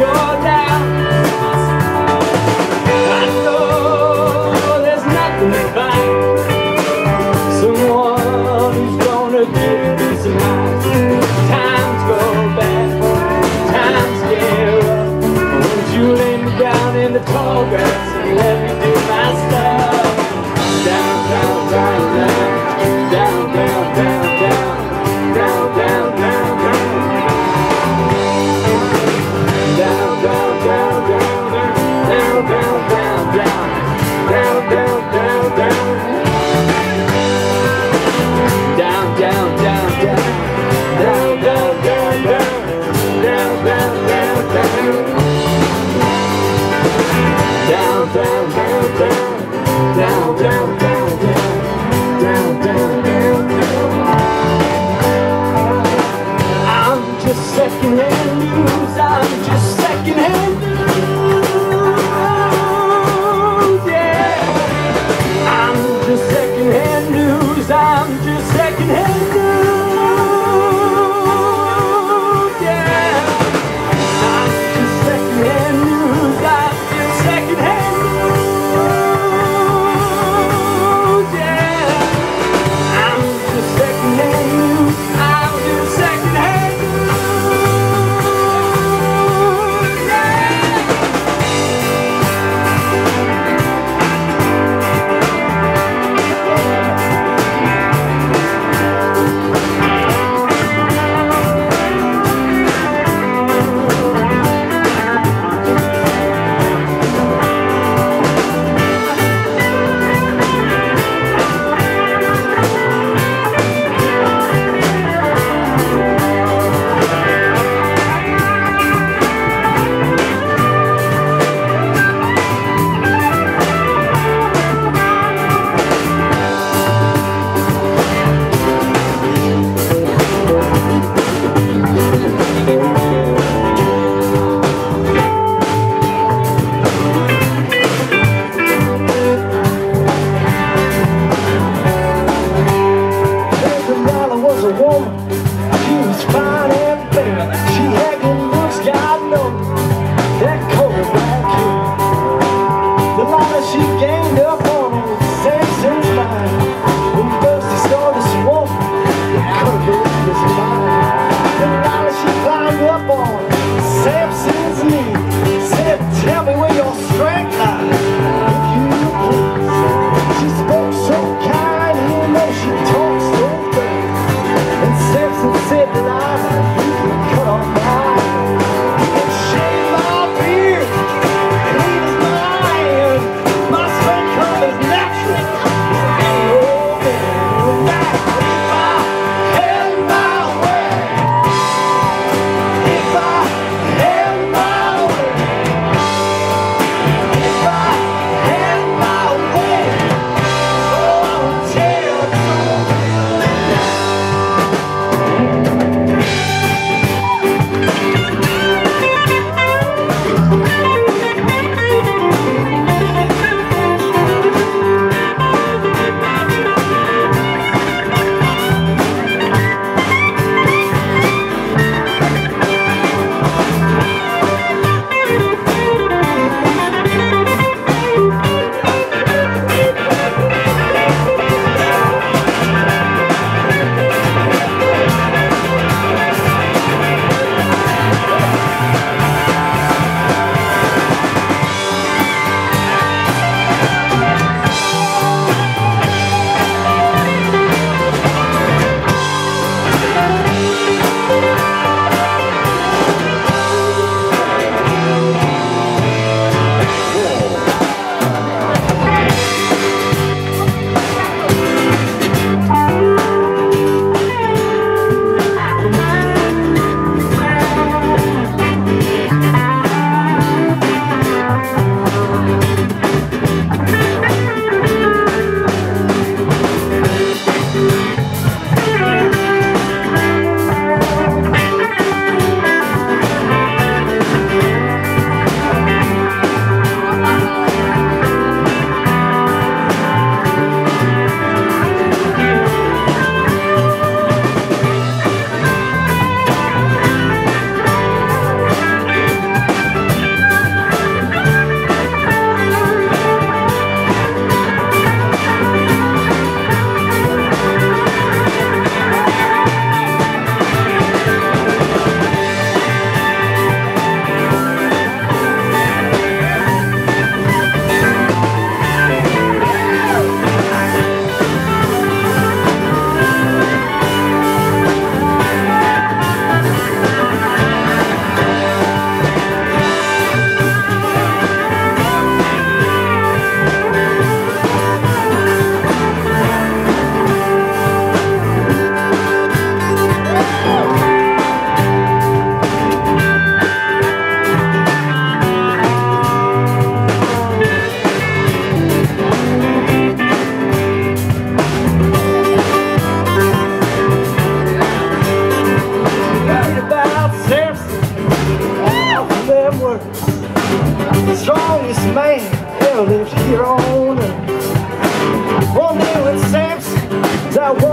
your up on.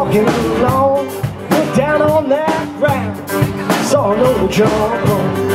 walking along, went down on that ground, saw an old jump